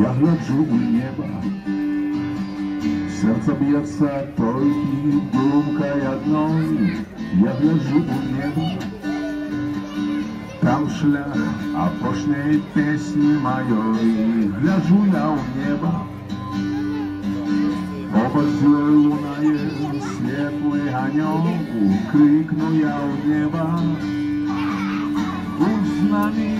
Я гляджу у небо, серце б'ється тільки думкою одною. Я гляджу у небо, там шлях опошней песни моей. Гляжу я у небо, Обозле лунає світлий ганьок, крикну я у небо. Пусть з нами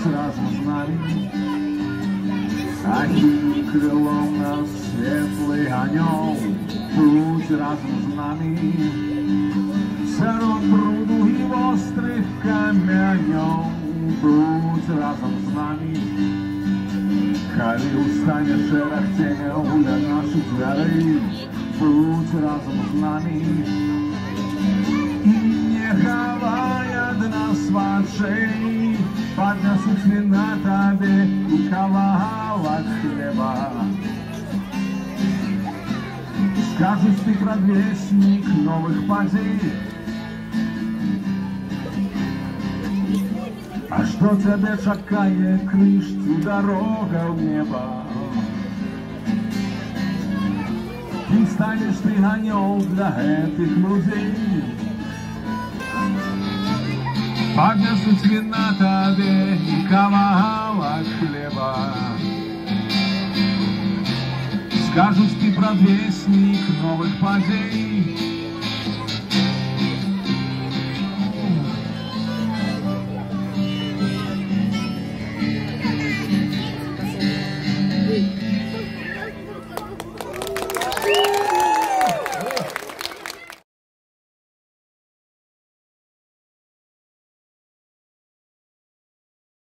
Пусть разом з нами Одним крилом нас світлий ганьок, Будь разом з нами, серед бруду і острих каменьов, Будь разом з нами, коли устане шерохтення для наших дверей, Будь разом з нами, і не ховай від нас очей, Поднесуть на тебе і кавалок хлеба. Скажешь ты предвестник новых подей, А что тебе чакає кришці дорога в небо? Ким станеш ти ганьол для этих людей? Поднесут вина тебе и кавалок хлеба. Скажут ты предвестник новых подей,